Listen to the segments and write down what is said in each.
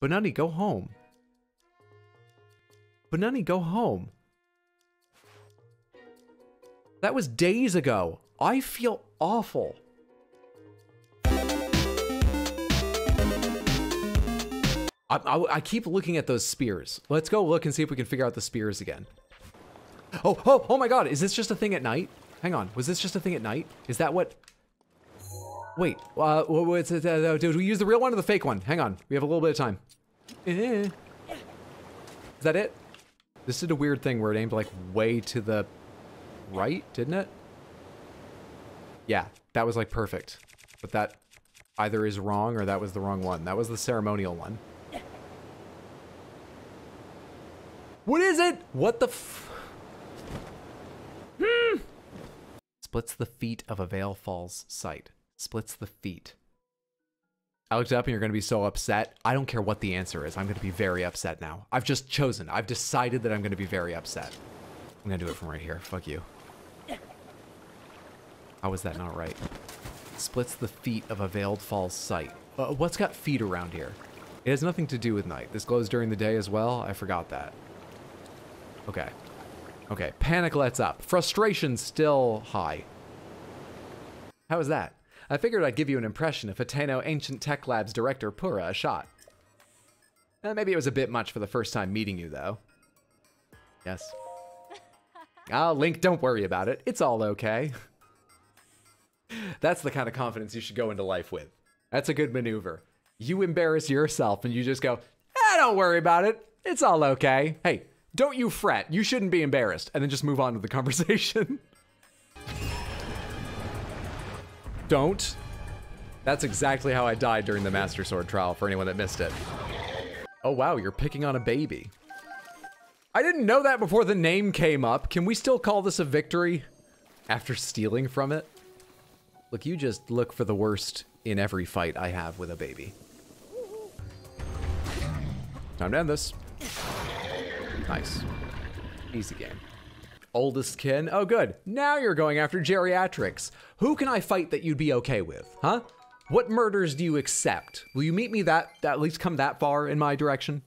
Benoni, go home. Benoni, go home. That was days ago. I feel awful. I, I, I, keep looking at those spears. Let's go look and see if we can figure out the spears again. Oh, oh, oh my god, is this just a thing at night? Hang on, was this just a thing at night? Is that what... Wait, uh, what's it, uh, did we use the real one or the fake one? Hang on, we have a little bit of time. Eh. Is that it? This did a weird thing where it aimed like way to the right, didn't it? Yeah, that was like perfect. But that either is wrong or that was the wrong one. That was the ceremonial one. What is it? What the f- hmm. Splits the feet of a veil Falls site. Splits the feet. Looked up and you're going to be so upset. I don't care what the answer is. I'm going to be very upset now. I've just chosen. I've decided that I'm going to be very upset. I'm going to do it from right here. Fuck you. How was that not right? Splits the feet of a Veiled Falls site. Uh, what's got feet around here? It has nothing to do with night. This glows during the day as well. I forgot that. Okay. Okay, panic lets up. Frustration still high. How was that? I figured I'd give you an impression of Hateno Ancient Tech Lab's director Purah a shot. Eh, maybe it was a bit much for the first time meeting you, though. Yes. Ah, Link, don't worry about it. It's all okay. That's the kind of confidence you should go into life with. That's a good maneuver. You embarrass yourself and you just go, eh, don't worry about it. It's all okay. Hey, don't you fret. You shouldn't be embarrassed. And then just move on with the conversation. Don't. That's exactly how I died during the Master Sword trial for anyone that missed it. Oh wow, you're picking on a baby. I didn't know that before the name came up. Can we still call this a victory after stealing from it? Look, you just look for the worst in every fight I have with a baby. Time to end this. Nice. Easy game. Oldest kin? Oh, good. Now you're going after geriatrics. Who can I fight that you'd be okay with, huh? What murders do you accept? Will you meet me that, at least come that far in my direction?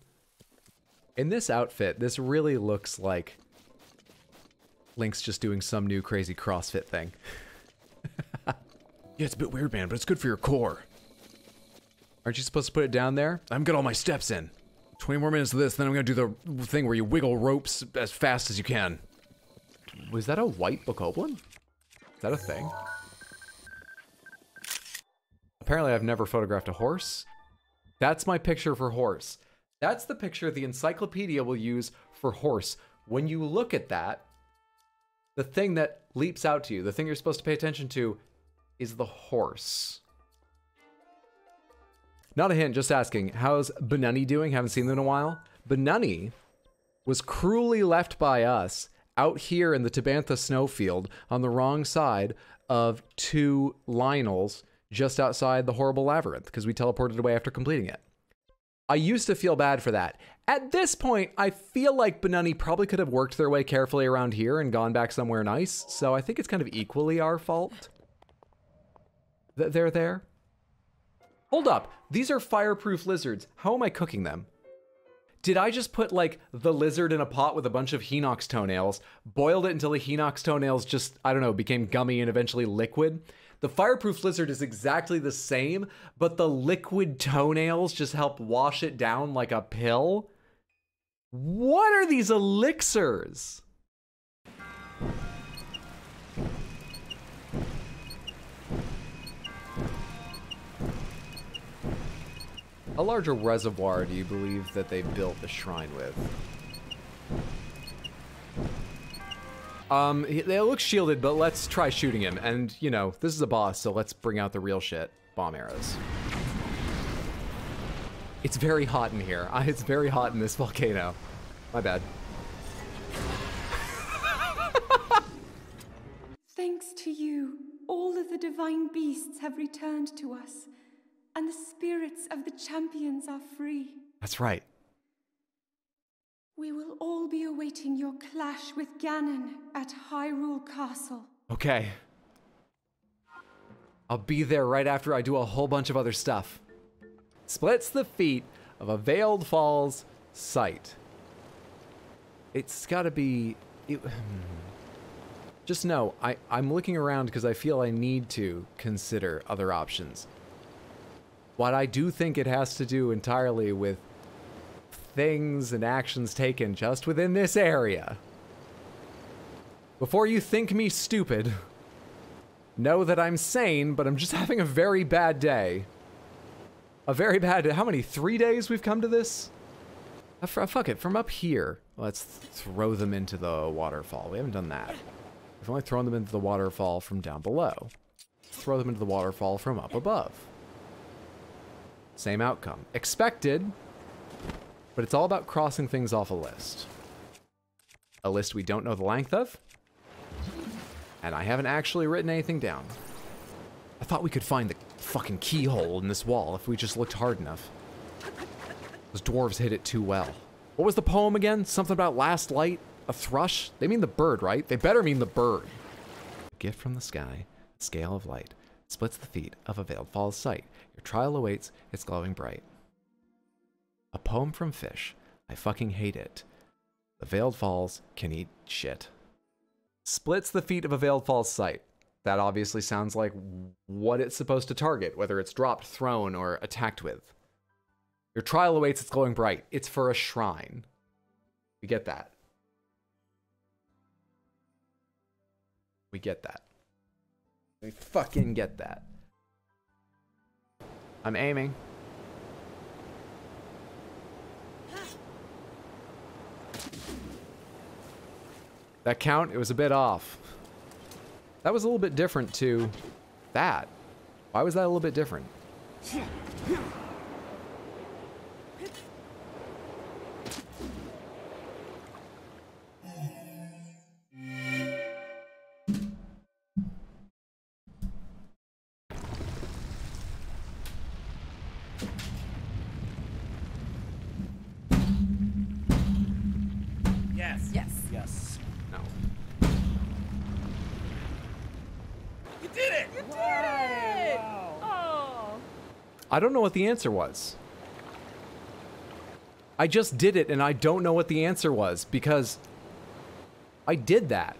In this outfit, this really looks like Link's just doing some new crazy CrossFit thing. yeah, it's a bit weird, man, but it's good for your core. Aren't you supposed to put it down there? I'm got all my steps in. 20 more minutes of this, then I'm gonna do the thing where you wiggle ropes as fast as you can. Was that a white bokoblin? Is that a thing? Apparently I've never photographed a horse. That's my picture for horse. That's the picture the encyclopedia will use for horse. When you look at that, the thing that leaps out to you, the thing you're supposed to pay attention to, is the horse. Not a hint, just asking. How's Benoni doing? Haven't seen them in a while. Benoni was cruelly left by us out here in the Tabantha snowfield on the wrong side of two Lynels just outside the horrible labyrinth because we teleported away after completing it. I used to feel bad for that. At this point, I feel like Benoni probably could have worked their way carefully around here and gone back somewhere nice, so I think it's kind of equally our fault that they're there. Hold up, these are fireproof lizards. How am I cooking them? Did I just put like the lizard in a pot with a bunch of Hinox toenails, boiled it until the Hinox toenails just, I don't know, became gummy and eventually liquid? The fireproof lizard is exactly the same, but the liquid toenails just help wash it down like a pill? What are these elixirs? A larger reservoir do you believe that they built the shrine with? Um, they look shielded, but let's try shooting him. And, you know, this is a boss, so let's bring out the real shit. Bomb arrows. It's very hot in here. It's very hot in this volcano. My bad. Thanks to you, all of the divine beasts have returned to us spirits of the champions are free. That's right. We will all be awaiting your clash with Ganon at Hyrule Castle. Okay. I'll be there right after I do a whole bunch of other stuff. Splits the feet of a Veiled Falls site. It's got to be. It, hmm. just know, I, I'm looking around because I feel I need to consider other options. What I do think it has to do entirely with things and actions taken just within this area. Before you think me stupid, know that I'm sane, but I'm just having a very bad day. A very bad How many? Three days we've come to this? Uh, fuck it, from up here, let's throw them into the waterfall. We haven't done that. We've only thrown them into the waterfall from down below. Throw them into the waterfall from up above. Same outcome. Expected, but it's all about crossing things off a list. A list we don't know the length of, and I haven't actually written anything down. I thought we could find the fucking keyhole in this wall if we just looked hard enough. Those dwarves hit it too well. What was the poem again? Something about last light? A thrush? They mean the bird, right? They better mean the bird. A gift from the sky, scale of light, splits the feet of a veiled falls sight. Your trial awaits, it's glowing bright. A poem from Fish. I fucking hate it. The veiled falls can eat shit. Splits the feet of a veiled falls sight. That obviously sounds like what it's supposed to target, whether it's dropped, thrown, or attacked with. Your trial awaits, it's glowing bright. It's for a shrine. We get that. We get that. We fucking get that. I'm aiming. That count, it was a bit off. That was a little bit different to that. Why was that a little bit different? I don't know what the answer was. I just did it and I don't know what the answer was because I did that.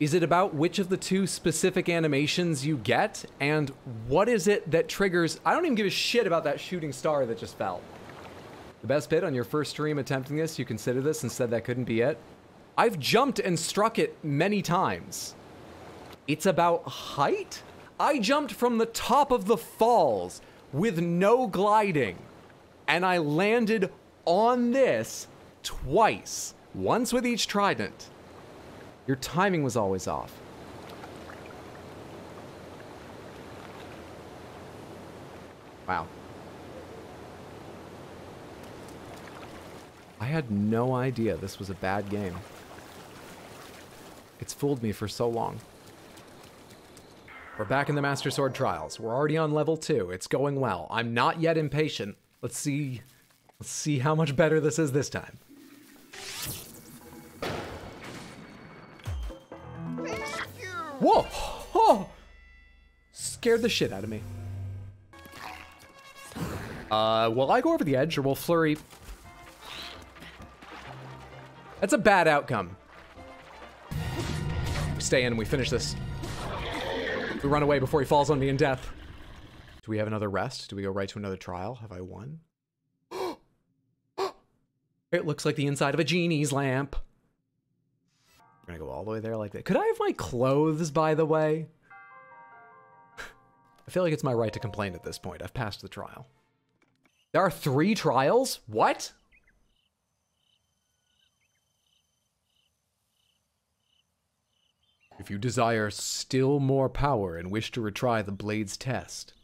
Is it about which of the two specific animations you get? And what is it that triggers? I don't even give a shit about that shooting star that just fell. The best bit on your first stream attempting this, you consider this and said that couldn't be it. I've jumped and struck it many times. It's about height? I jumped from the top of the falls with no gliding, and I landed on this twice, once with each trident. Your timing was always off. Wow. I had no idea this was a bad game. It's fooled me for so long. We're back in the Master Sword Trials. We're already on level two. It's going well. I'm not yet impatient. Let's see. Let's see how much better this is this time. Whoa! Oh! Scared the shit out of me. Uh, will I go over the edge or will Flurry... That's a bad outcome. We Stay in and we finish this. We run away before he falls on me in death. Do we have another rest? Do we go right to another trial? Have I won? it looks like the inside of a genie's lamp. We're gonna go all the way there like that. Could I have my clothes, by the way? I feel like it's my right to complain at this point. I've passed the trial. There are three trials? What? If you desire still more power and wish to retry the blade's test.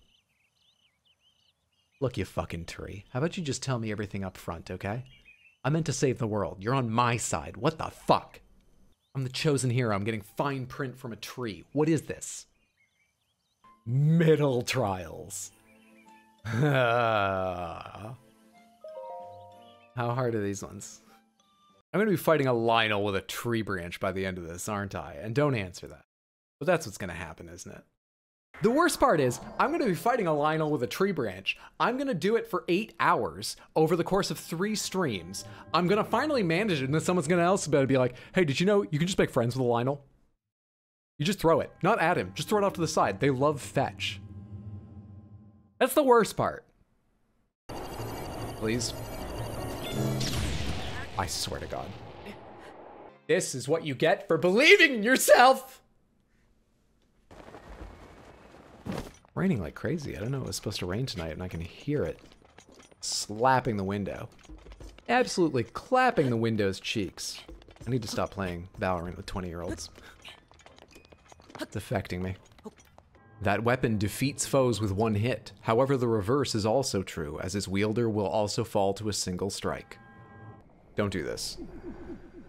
Look, you fucking tree. How about you just tell me everything up front, okay? I meant to save the world. You're on my side. What the fuck? I'm the chosen hero. I'm getting fine print from a tree. What is this? Middle trials. How hard are these ones? I'm going to be fighting a Lynel with a tree branch by the end of this, aren't I? And don't answer that. But that's what's going to happen, isn't it? The worst part is, I'm going to be fighting a Lynel with a tree branch. I'm going to do it for eight hours over the course of three streams. I'm going to finally manage it, and then someone's going to else about it be like, hey, did you know you can just make friends with a Lynel? You just throw it. Not at him. Just throw it off to the side. They love fetch. That's the worst part. Please. I swear to God. This is what you get for believing in yourself! Raining like crazy. I don't know it was supposed to rain tonight and I can hear it slapping the window. Absolutely clapping the window's cheeks. I need to stop playing Valorant with 20 year olds. It's affecting me. That weapon defeats foes with one hit. However, the reverse is also true, as its wielder will also fall to a single strike. Don't do this.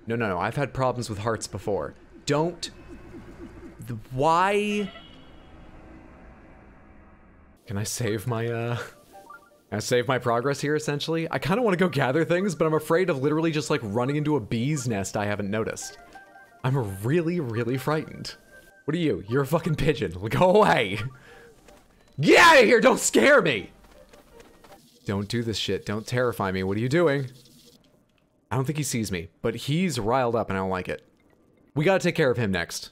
No, no, no. I've had problems with hearts before. Don't. The, why? Can I save my, uh. Can I save my progress here, essentially? I kind of want to go gather things, but I'm afraid of literally just like running into a bee's nest I haven't noticed. I'm really, really frightened. What are you? You're a fucking pigeon. Go away. Get out of here! Don't scare me! Don't do this shit. Don't terrify me. What are you doing? I don't think he sees me, but he's riled up and I don't like it. We gotta take care of him next.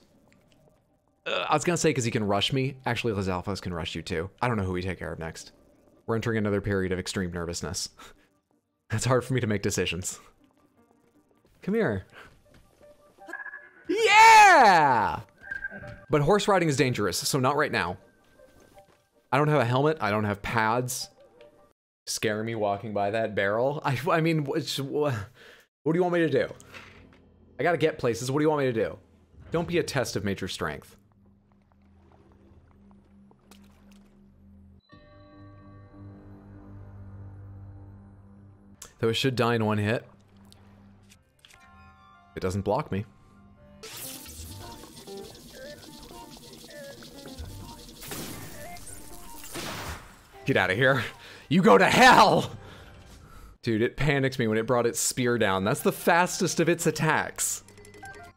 Uh, I was gonna say because he can rush me. Actually, Lizalfos can rush you too. I don't know who we take care of next. We're entering another period of extreme nervousness. It's hard for me to make decisions. Come here. Yeah! But horse riding is dangerous, so not right now. I don't have a helmet. I don't have pads. Scare me walking by that barrel. I, I mean, which, what do you want me to do? I gotta get places. What do you want me to do? Don't be a test of major strength. Though it should die in one hit. It doesn't block me. Get out of here. You go to hell! Dude, it panicked me when it brought its spear down. That's the fastest of its attacks.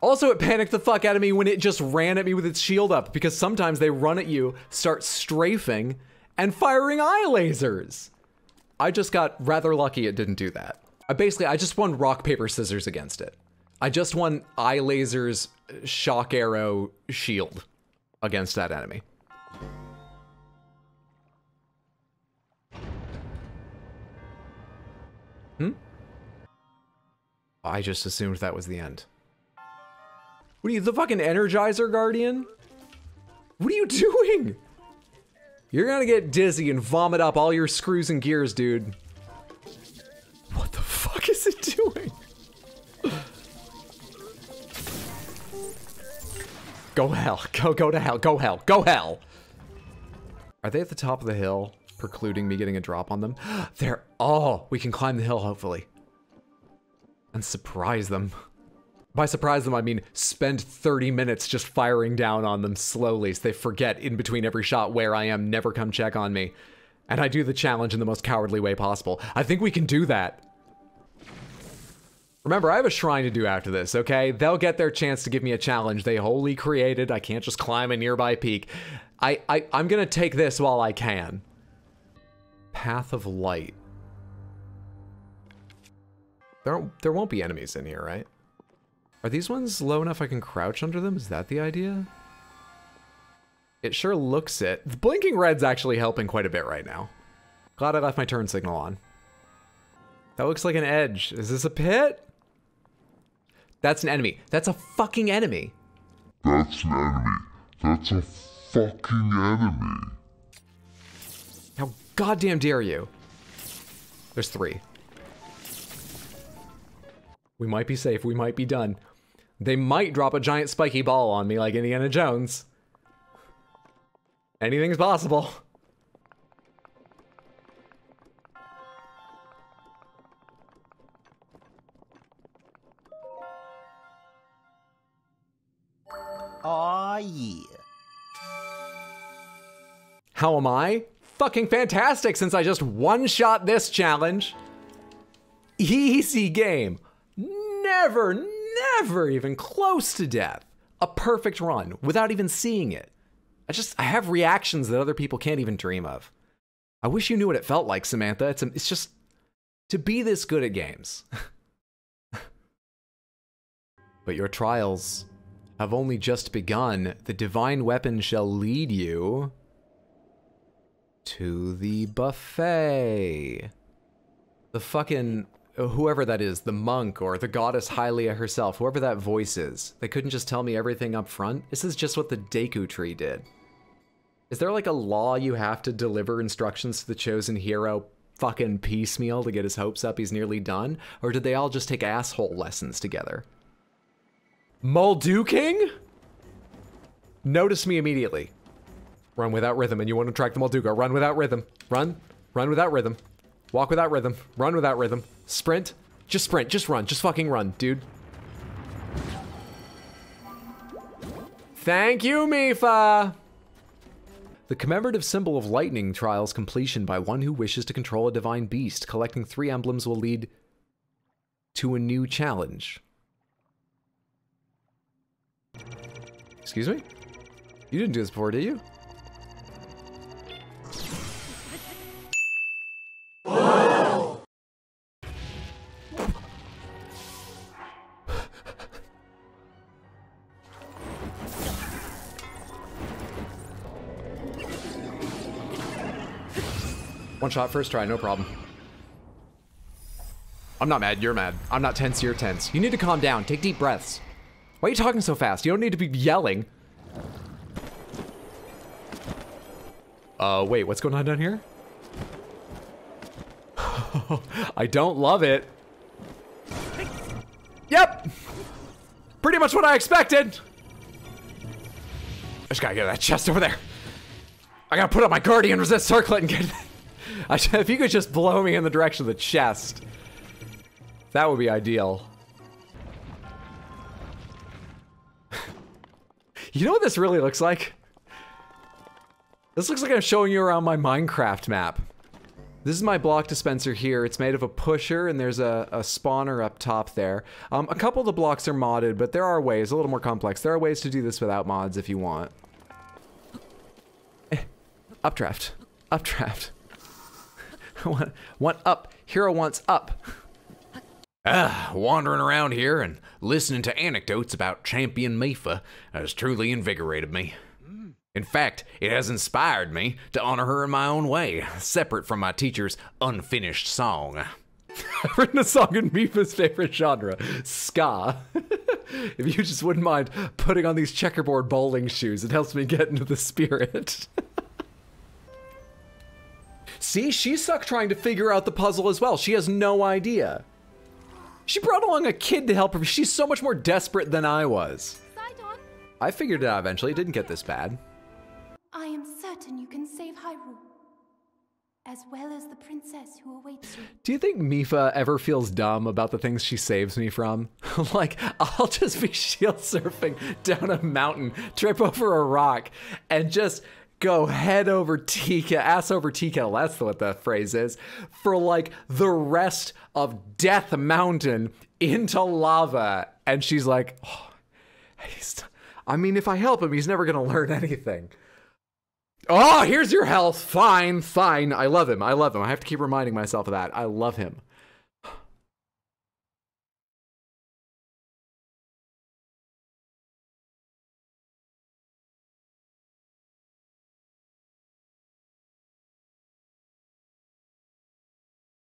Also, it panicked the fuck out of me when it just ran at me with its shield up, because sometimes they run at you, start strafing, and firing eye lasers. I just got rather lucky it didn't do that. I basically, I just won rock, paper, scissors against it. I just won eye lasers, shock arrow, shield against that enemy. Hmm? I just assumed that was the end. What are you, the fucking Energizer Guardian? What are you doing? You're gonna get dizzy and vomit up all your screws and gears, dude. What the fuck is it doing? Go hell. Go, go to hell. Go hell. Go hell. Are they at the top of the hill? Precluding me getting a drop on them. They're, oh, we can climb the hill, hopefully. And surprise them. By surprise them, I mean spend 30 minutes just firing down on them slowly so they forget in between every shot where I am, never come check on me. And I do the challenge in the most cowardly way possible. I think we can do that. Remember, I have a shrine to do after this, okay? They'll get their chance to give me a challenge they wholly created. I can't just climb a nearby peak. I, I, I'm gonna take this while I can. Path of Light. There, there won't be enemies in here, right? Are these ones low enough I can crouch under them? Is that the idea? It sure looks it. The blinking red's actually helping quite a bit right now. Glad I left my turn signal on. That looks like an edge. Is this a pit? That's an enemy. That's a fucking enemy. That's an enemy. That's a fucking enemy. Goddamn dare you? There's three. We might be safe. We might be done. They might drop a giant spiky ball on me like Indiana Jones. Anything's possible. Aw, yeah. How am I? Fucking fantastic since I just one-shot this challenge. Easy game. Never, never even close to death. A perfect run without even seeing it. I just I have reactions that other people can't even dream of. I wish you knew what it felt like, Samantha. It's it's just to be this good at games. but your trials have only just begun. The divine weapon shall lead you to the buffet. The fucking whoever that is, the monk or the goddess Hylia herself, whoever that voice is, they couldn't just tell me everything up front. This is just what the Deku tree did. Is there like a law you have to deliver instructions to the chosen hero fucking piecemeal to get his hopes up he's nearly done? Or did they all just take asshole lessons together? Molduking? Notice me immediately. Run without rhythm, and you want to track the Molduga. Run without rhythm. Run. Run without rhythm. Walk without rhythm. Run without rhythm. Sprint. Just sprint. Just run. Just fucking run, dude. Thank you, Mipha! The commemorative symbol of lightning trials completion by one who wishes to control a divine beast. Collecting three emblems will lead to a new challenge. Excuse me? You didn't do this before, did you? One shot, first try, no problem. I'm not mad, you're mad. I'm not tense, you're tense. You need to calm down, take deep breaths. Why are you talking so fast? You don't need to be yelling. Uh, wait, what's going on down here? I don't love it. Yep! Pretty much what I expected! I just gotta get that chest over there. I gotta put up my guardian resist circlet and get If you could just blow me in the direction of the chest, that would be ideal. you know what this really looks like? This looks like I'm showing you around my Minecraft map. This is my block dispenser here. It's made of a pusher and there's a, a spawner up top there. Um, a couple of the blocks are modded, but there are ways, a little more complex. There are ways to do this without mods if you want. Eh, updraft. Updraft. want up. Hero wants up. Ah, wandering around here and listening to anecdotes about Champion Mipha has truly invigorated me. In fact, it has inspired me to honor her in my own way, separate from my teacher's unfinished song. I've written a song in Mipha's favorite genre, ska. if you just wouldn't mind putting on these checkerboard bowling shoes, it helps me get into the spirit. See, she's stuck trying to figure out the puzzle as well. She has no idea. She brought along a kid to help her. She's so much more desperate than I was. Sidon, I figured it out eventually. It didn't get this bad. I am certain you can save Hyrule. As well as the princess who awaits you. Do you think Mipha ever feels dumb about the things she saves me from? like, I'll just be shield surfing down a mountain, trip over a rock, and just go head over Tika, ass over Tika, that's what the phrase is, for like the rest of Death Mountain into lava. And she's like, oh, I mean, if I help him, he's never gonna learn anything. Oh, here's your health. Fine, fine. I love him. I love him. I have to keep reminding myself of that. I love him.